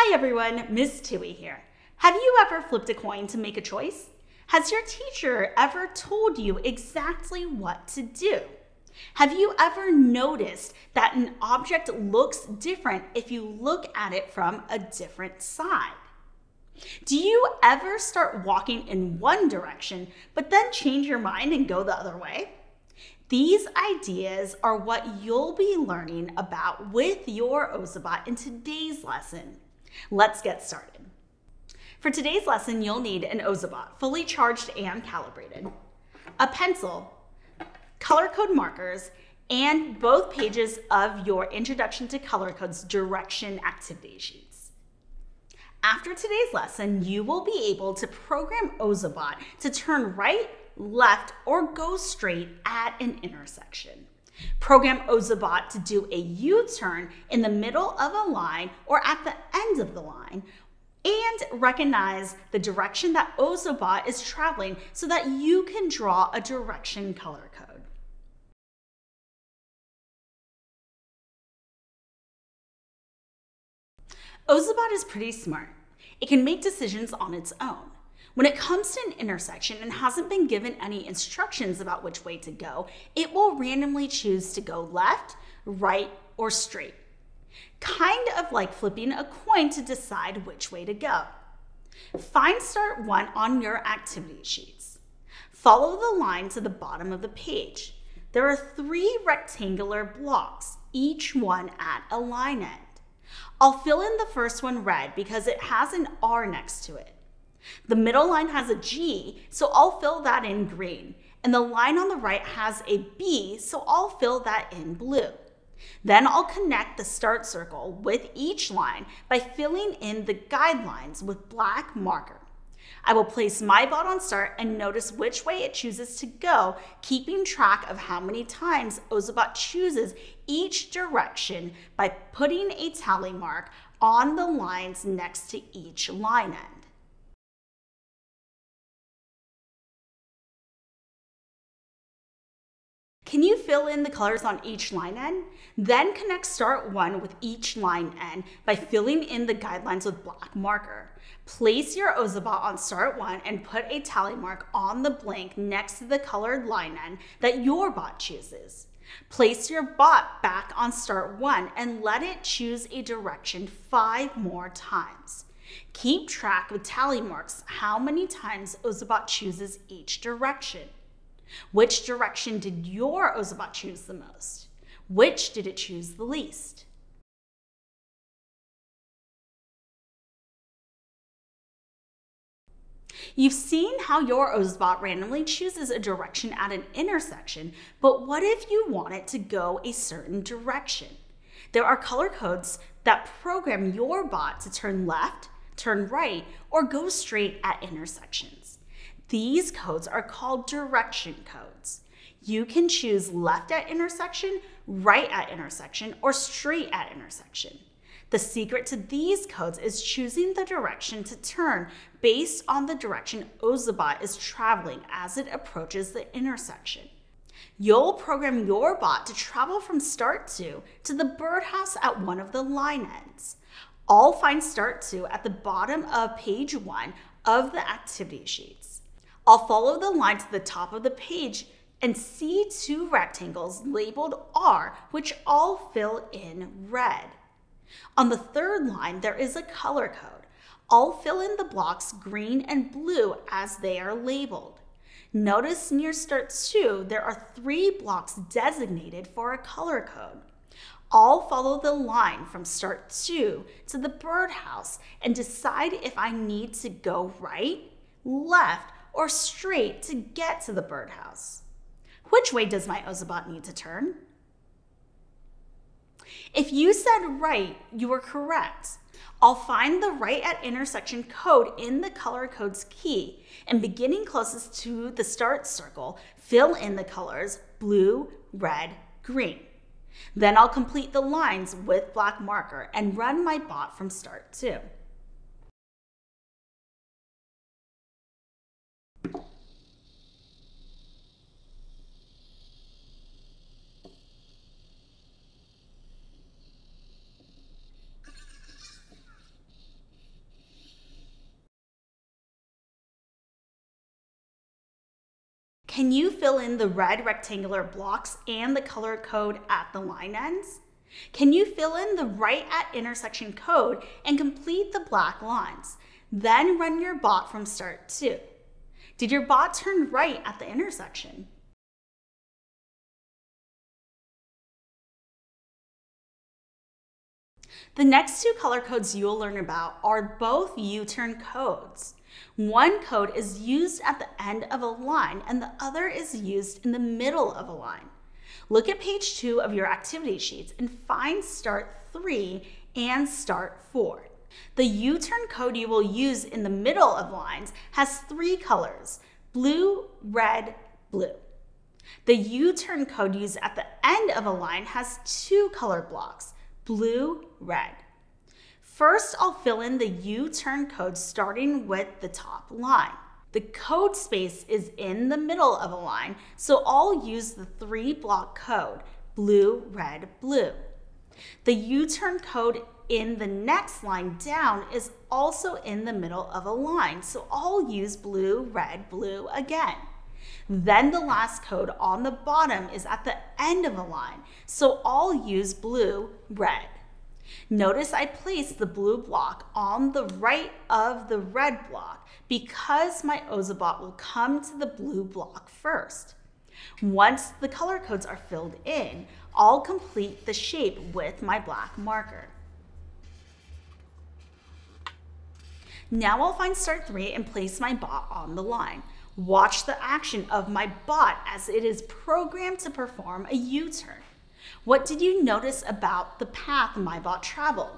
Hi everyone, Miss Tui here. Have you ever flipped a coin to make a choice? Has your teacher ever told you exactly what to do? Have you ever noticed that an object looks different if you look at it from a different side? Do you ever start walking in one direction, but then change your mind and go the other way? These ideas are what you'll be learning about with your Ozobot in today's lesson. Let's get started. For today's lesson, you'll need an Ozobot, fully charged and calibrated, a pencil, color code markers, and both pages of your Introduction to Color Codes direction activity sheets. After today's lesson, you will be able to program Ozobot to turn right, left, or go straight at an intersection. Program Ozobot to do a U-turn in the middle of a line or at the end of the line, and recognize the direction that Ozobot is traveling so that you can draw a direction color code. Ozobot is pretty smart. It can make decisions on its own. When it comes to an intersection and hasn't been given any instructions about which way to go, it will randomly choose to go left, right, or straight. Kind of like flipping a coin to decide which way to go. Find start one on your activity sheets. Follow the line to the bottom of the page. There are three rectangular blocks, each one at a line end. I'll fill in the first one red because it has an R next to it. The middle line has a G, so I'll fill that in green. And the line on the right has a B, so I'll fill that in blue. Then I'll connect the start circle with each line by filling in the guidelines with black marker. I will place my bot on start and notice which way it chooses to go, keeping track of how many times Ozobot chooses each direction by putting a tally mark on the lines next to each line end. Can you fill in the colors on each line end? Then connect start one with each line end by filling in the guidelines with black marker. Place your Ozobot on start one and put a tally mark on the blank next to the colored line end that your bot chooses. Place your bot back on start one and let it choose a direction five more times. Keep track with tally marks how many times Ozobot chooses each direction. Which direction did your Ozobot choose the most? Which did it choose the least? You've seen how your Ozobot randomly chooses a direction at an intersection, but what if you want it to go a certain direction? There are color codes that program your bot to turn left, turn right, or go straight at intersections. These codes are called direction codes. You can choose left at intersection, right at intersection, or straight at intersection. The secret to these codes is choosing the direction to turn based on the direction Ozobot is traveling as it approaches the intersection. You'll program your bot to travel from start two to the birdhouse at one of the line ends. I'll find start two at the bottom of page one of the activity sheets. I'll follow the line to the top of the page and see two rectangles labeled R, which I'll fill in red. On the third line, there is a color code. I'll fill in the blocks green and blue as they are labeled. Notice near start two, there are three blocks designated for a color code. I'll follow the line from start two to the birdhouse and decide if I need to go right, left, or straight to get to the birdhouse? Which way does my Ozobot need to turn? If you said right, you were correct. I'll find the right at intersection code in the color codes key and beginning closest to the start circle, fill in the colors blue, red, green. Then I'll complete the lines with black marker and run my bot from start two. Can you fill in the red rectangular blocks and the color code at the line ends? Can you fill in the right at intersection code and complete the black lines? Then run your bot from start two. Did your bot turn right at the intersection? The next two color codes you'll learn about are both U-turn codes. One code is used at the end of a line and the other is used in the middle of a line. Look at page two of your activity sheets and find start three and start four. The U-turn code you will use in the middle of lines has three colors, blue, red, blue. The U-turn code used at the end of a line has two color blocks, blue, red. First, I'll fill in the U-turn code starting with the top line. The code space is in the middle of a line, so I'll use the three block code, blue, red, blue. The U-turn code in the next line down is also in the middle of a line, so I'll use blue, red, blue again. Then the last code on the bottom is at the end of a line, so I'll use blue, red. Notice I placed the blue block on the right of the red block because my Ozobot will come to the blue block first. Once the color codes are filled in, I'll complete the shape with my black marker. Now I'll find start three and place my bot on the line. Watch the action of my bot as it is programmed to perform a U-turn. What did you notice about the path my bot traveled?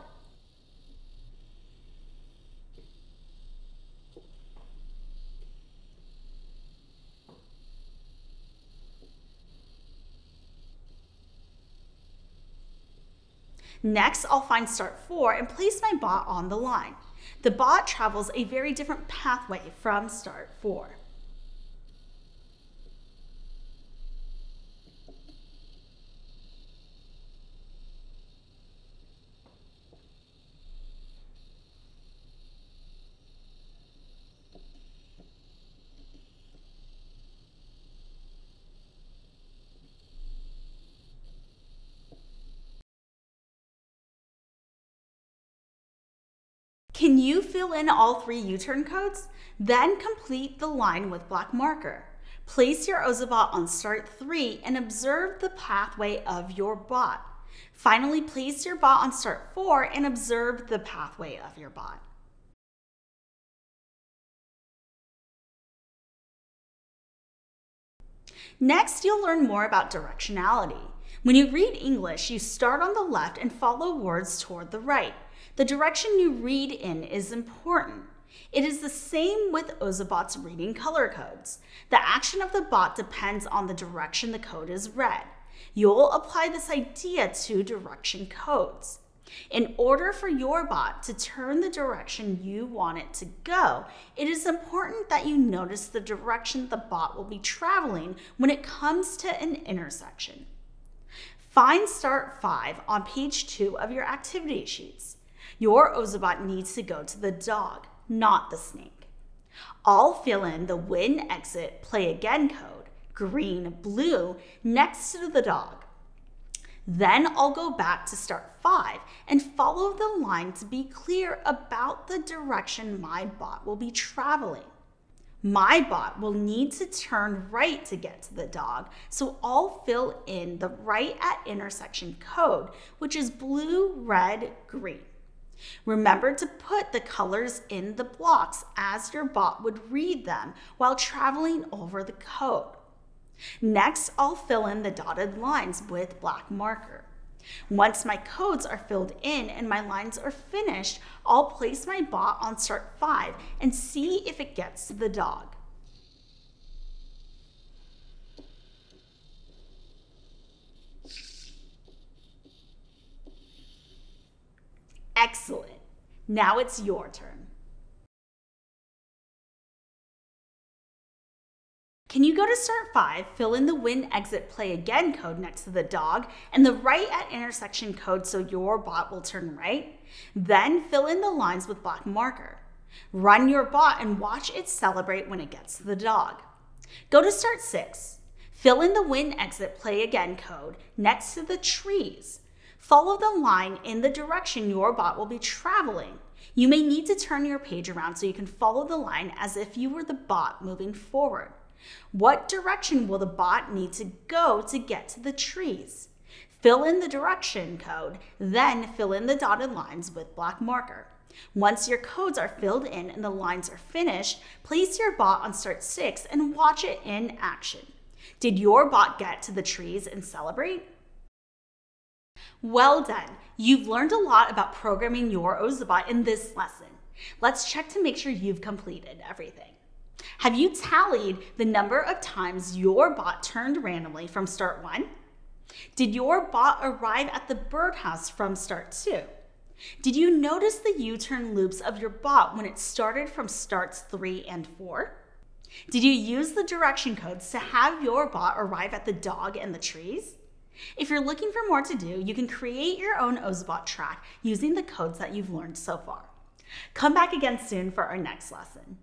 Next, I'll find start 4 and place my bot on the line. The bot travels a very different pathway from start 4. Can you fill in all three U-turn codes? Then complete the line with black marker. Place your Ozobot on start 3 and observe the pathway of your bot. Finally, place your bot on start 4 and observe the pathway of your bot. Next, you'll learn more about directionality. When you read English, you start on the left and follow words toward the right. The direction you read in is important. It is the same with Ozobot's reading color codes. The action of the bot depends on the direction the code is read. You'll apply this idea to direction codes. In order for your bot to turn the direction you want it to go, it is important that you notice the direction the bot will be traveling when it comes to an intersection. Find Start 5 on page 2 of your activity sheets. Your Ozobot needs to go to the dog, not the snake. I'll fill in the win, exit, play again code, green, blue, next to the dog. Then I'll go back to start five and follow the line to be clear about the direction my bot will be traveling. My bot will need to turn right to get to the dog, so I'll fill in the right at intersection code, which is blue, red, green. Remember to put the colors in the blocks as your bot would read them while traveling over the code. Next, I'll fill in the dotted lines with black marker. Once my codes are filled in and my lines are finished, I'll place my bot on start 5 and see if it gets to the dog. Excellent. Now it's your turn. Can you go to start 5, fill in the win exit play again code next to the dog, and the right at intersection code so your bot will turn right? Then fill in the lines with black marker. Run your bot and watch it celebrate when it gets to the dog. Go to start six. Fill in the win exit play again code next to the trees. Follow the line in the direction your bot will be traveling. You may need to turn your page around so you can follow the line as if you were the bot moving forward. What direction will the bot need to go to get to the trees? Fill in the direction code, then fill in the dotted lines with black marker. Once your codes are filled in and the lines are finished, place your bot on start 6 and watch it in action. Did your bot get to the trees and celebrate? Well done! You've learned a lot about programming your Ozobot in this lesson. Let's check to make sure you've completed everything. Have you tallied the number of times your bot turned randomly from start 1? Did your bot arrive at the birdhouse from start 2? Did you notice the U-turn loops of your bot when it started from starts 3 and 4? Did you use the direction codes to have your bot arrive at the dog and the trees? If you're looking for more to do, you can create your own Ozobot track using the codes that you've learned so far. Come back again soon for our next lesson.